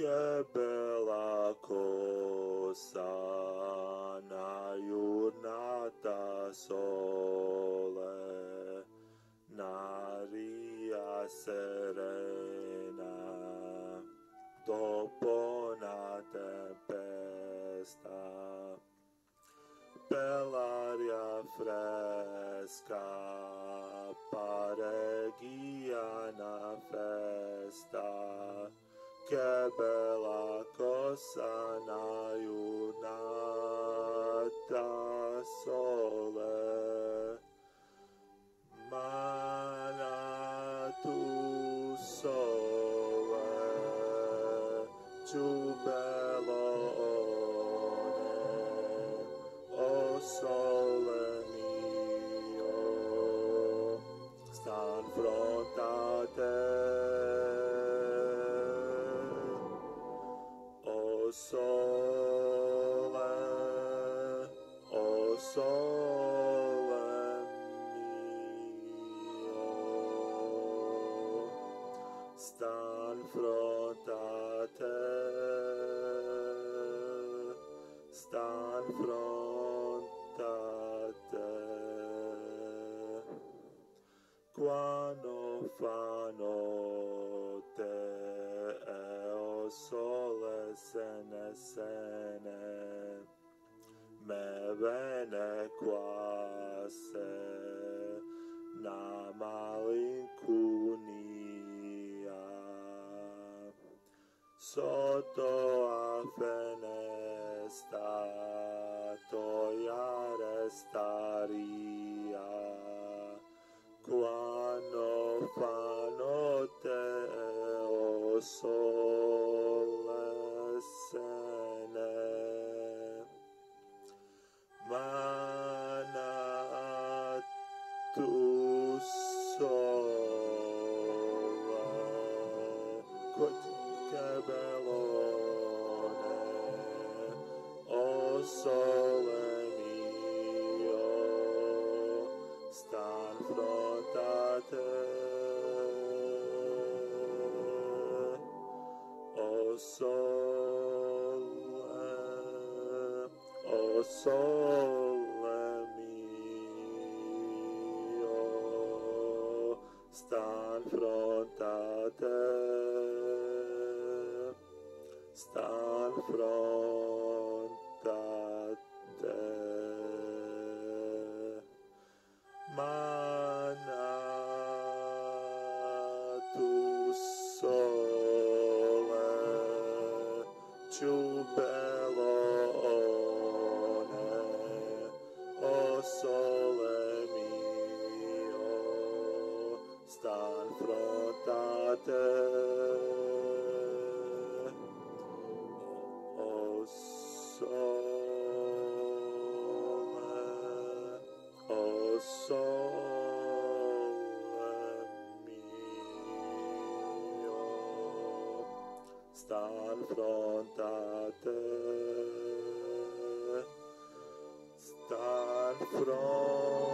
che bella cosa una giornata sole, n'aria serena, dopo una tempesta, bell'aria fresca, pare che bella cosa una giornata sole. Mana tu sole, giù O sole, o sole mio, sta in fronte a te, sta in fronte a te. Fa notte e o sole ne, me bene quasi na malincunia sotto a finestra togliere staria quando fa notte o o sole mio sta in fronte a te. Sta in fronte a te. Mana tu sole più sta in